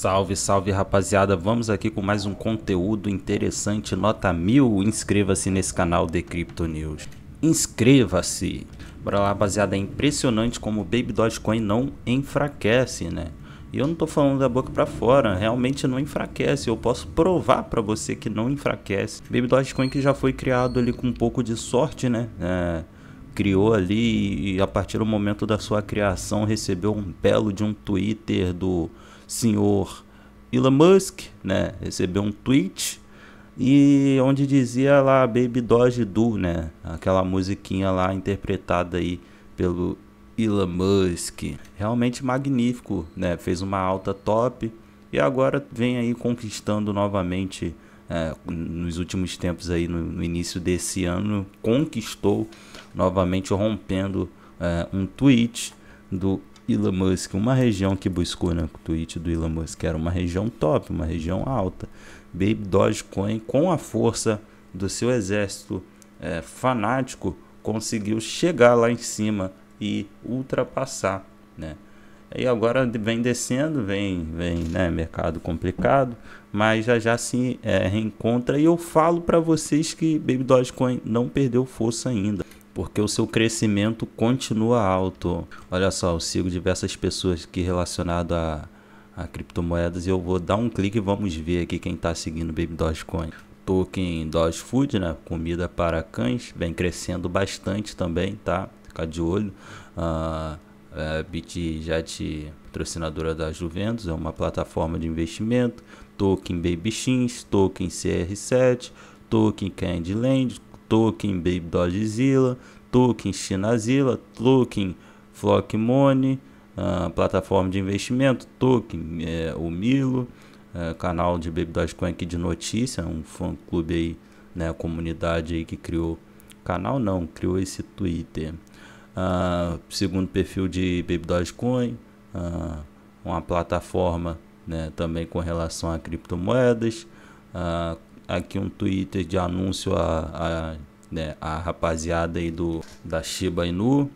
Salve, salve rapaziada, vamos aqui com mais um conteúdo interessante, nota mil. Inscreva-se nesse canal de Crypto News. Inscreva-se! Bora lá rapaziada, é impressionante como o Baby Dogecoin não enfraquece, né? E eu não tô falando da boca para fora, realmente não enfraquece. Eu posso provar para você que não enfraquece. Baby Dogecoin que já foi criado ali com um pouco de sorte, né? É, criou ali e a partir do momento da sua criação recebeu um belo de um Twitter do senhor Elon Musk, né, recebeu um tweet e onde dizia lá Baby Doge Do, né, aquela musiquinha lá interpretada aí pelo Elon Musk. Realmente magnífico, né, fez uma alta top e agora vem aí conquistando novamente é, nos últimos tempos aí no, no, início desse ano conquistou novamente rompendo é, um tweet do Elon Musk, uma região que buscou no né, tweet do Elon Musk, era uma região top, uma região alta. Baby Dogecoin, com a força do seu exército é, fanático, conseguiu chegar lá em cima e ultrapassar, né? E agora vem descendo, vem, vem, né, mercado complicado, mas já já se é, reencontra e eu falo para vocês que Baby Dogecoin não perdeu força ainda porque o seu crescimento continua alto. Olha só, eu sigo diversas pessoas aqui relacionadas a, a criptomoedas e eu vou dar um clique e vamos ver aqui quem está seguindo Baby Dogecoin. Token Doge Food, né? Comida para cães, vem crescendo bastante também, tá? Ficar de olho. Uh, é, BitJet, patrocinadora da Juventus, é uma plataforma de investimento. Token Baby Shins, Token CR7, Token Candyland, token Baby Dogezilla, token Chinazilla, token Flock Money, uh, plataforma de investimento, token é, o Milo, é, canal de Baby Dogecoin aqui de notícia, um fã clube aí, né, comunidade aí que criou, canal não, criou esse Twitter. Uh, segundo perfil de Baby Dogecoin, uh, uma plataforma né, também com relação a criptomoedas, uh, aqui um Twitter de anúncio a, a, né, a rapaziada aí do, da Shiba Inu,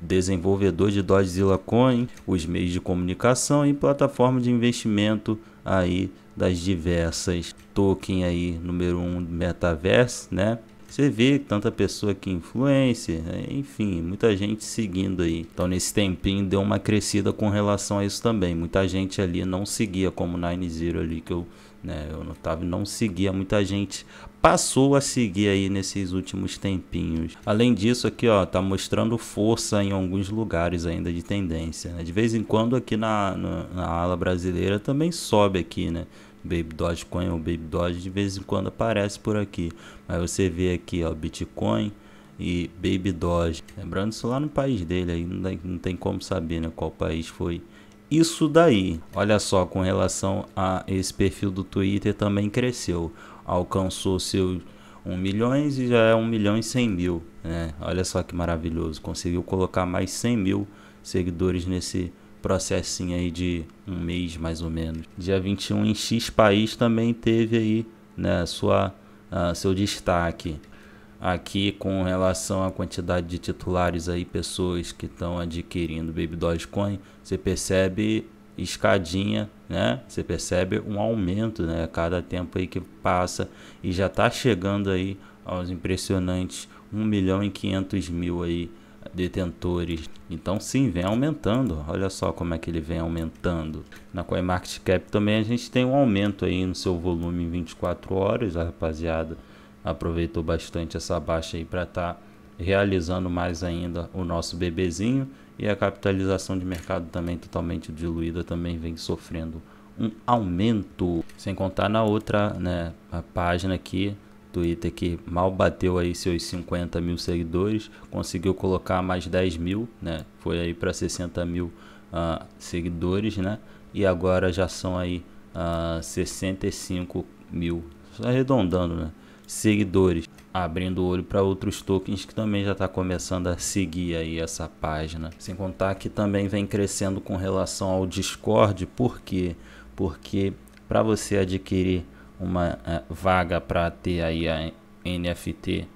desenvolvedor de Dogzilla Coin, os meios de comunicação e plataforma de investimento aí das diversas token aí número um metaverse, né? Você vê tanta pessoa que influência, enfim, muita gente seguindo aí. Então nesse tempinho deu uma crescida com relação a isso também. Muita gente ali não seguia como Nine Zero ali que eu né? Eu notava não seguia muita gente passou a seguir aí nesses últimos tempinhos. Além disso aqui, ó, tá mostrando força em alguns lugares ainda de tendência, né? De vez em quando aqui na, na, na ala brasileira também sobe aqui, né? Baby Dogecoin ou Baby Doge de vez em quando aparece por aqui. Mas você vê aqui, ó, Bitcoin e Baby Doge. Lembrando isso lá no país dele, aí não, tem como saber, né, qual país foi isso daí. Olha só, com relação a esse perfil do Twitter também cresceu. Alcançou seus 1 milhões e já é 1 milhão e 100 mil. Né? Olha só que maravilhoso. Conseguiu colocar mais 100 mil seguidores nesse processinho aí de um mês mais ou menos. Dia 21 em X país também teve aí né, sua, uh, seu destaque aqui com relação à quantidade de titulares aí, pessoas que estão adquirindo Baby Dogecoin, você percebe escadinha, né? Você percebe um aumento, né? Cada tempo aí que passa e já está chegando aí aos impressionantes 1 milhão e 500 mil aí detentores. Então sim, vem aumentando. Olha só como é que ele vem aumentando. Na CoinMarketCap também a gente tem um aumento aí no seu volume em 24 horas, rapaziada aproveitou bastante essa baixa aí para estar tá realizando mais ainda o nosso bebezinho e a capitalização de mercado também totalmente diluída também vem sofrendo um aumento sem contar na outra né a página aqui Twitter que mal bateu aí seus 50 mil seguidores conseguiu colocar mais 10 mil né foi aí para 60 mil uh, seguidores né e agora já são aí uh, ah, 65 mil arredondando né seguidores, abrindo o olho para outros tokens que também já está começando a seguir aí essa página. Sem contar que também vem crescendo com relação ao Discord, por quê? Porque para você adquirir uma uh, vaga para ter aí a NFT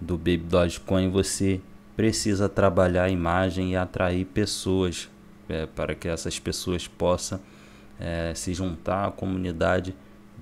do Baby Dogecoin, você precisa trabalhar a imagem e atrair pessoas é, para que essas pessoas possam é, se juntar à comunidade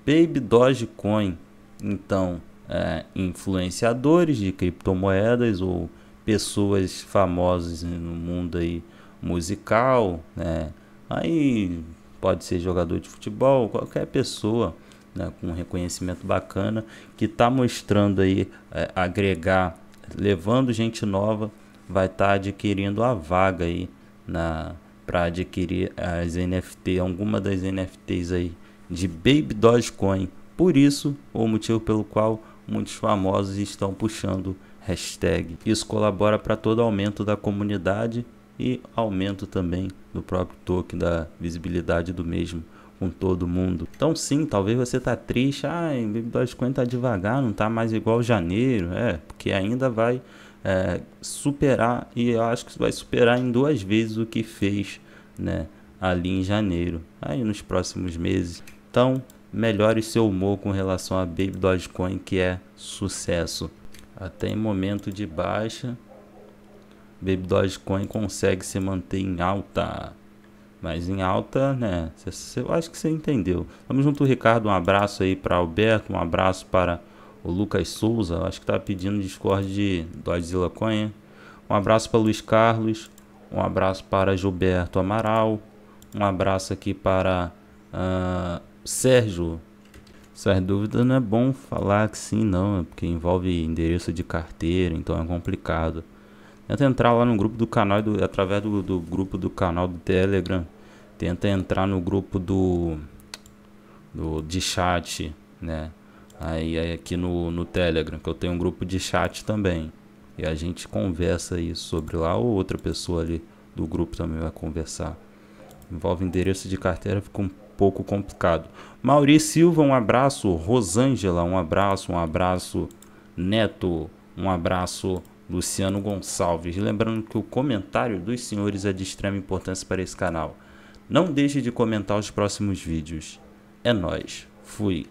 Baby Dogecoin. Então, é, influenciadores de criptomoedas ou pessoas famosas no mundo aí musical, né? Aí pode ser jogador de futebol, qualquer pessoa né, com um reconhecimento bacana que está mostrando aí é, agregar, levando gente nova, vai estar tá adquirindo a vaga aí na para adquirir as NFT, alguma das NFTs aí de Baby Dogecoin. Por isso, o motivo pelo qual muitos famosos estão puxando hashtag. Isso colabora para todo aumento da comunidade e aumento também do próprio token, da visibilidade do mesmo com todo mundo. Então sim, talvez você tá triste, ah, Baby Dogecoin tá devagar, não tá mais igual janeiro, é, porque ainda vai é, superar e eu acho que vai superar em duas vezes o que fez, né, ali em janeiro, aí nos próximos meses. Então, melhore seu humor com relação a Baby Dogecoin, que é sucesso. Até em momento de baixa, Baby Dogecoin consegue se manter em alta. Mas em alta, né? Eu acho que você entendeu. Tamo junto, Ricardo. Um abraço aí para Alberto, um abraço para o Lucas Souza. Acho que tá pedindo Discord de Dodgezilla Coin. Um abraço para Luiz Carlos. Um abraço para Gilberto Amaral. Um abraço aqui para uh, Sérgio. Se dúvida não é bom falar que sim, não, é porque envolve endereço de carteira, então é complicado. Tenta entrar lá no grupo do canal, do, através do, do grupo do canal do Telegram. Tenta entrar no grupo do, do de chat, né? Aí, aqui no, no Telegram, que eu tenho um grupo de chat também. E a gente conversa aí sobre lá, ou outra pessoa ali do grupo também vai conversar. Envolve endereço de carteira, fica um pouco complicado. Maurício Silva, um abraço. Rosângela, um abraço. Um abraço. Neto, um abraço. Luciano Gonçalves. Lembrando que o comentário dos senhores é de extrema importância para esse canal. Não deixe de comentar os próximos vídeos. É nós. Fui.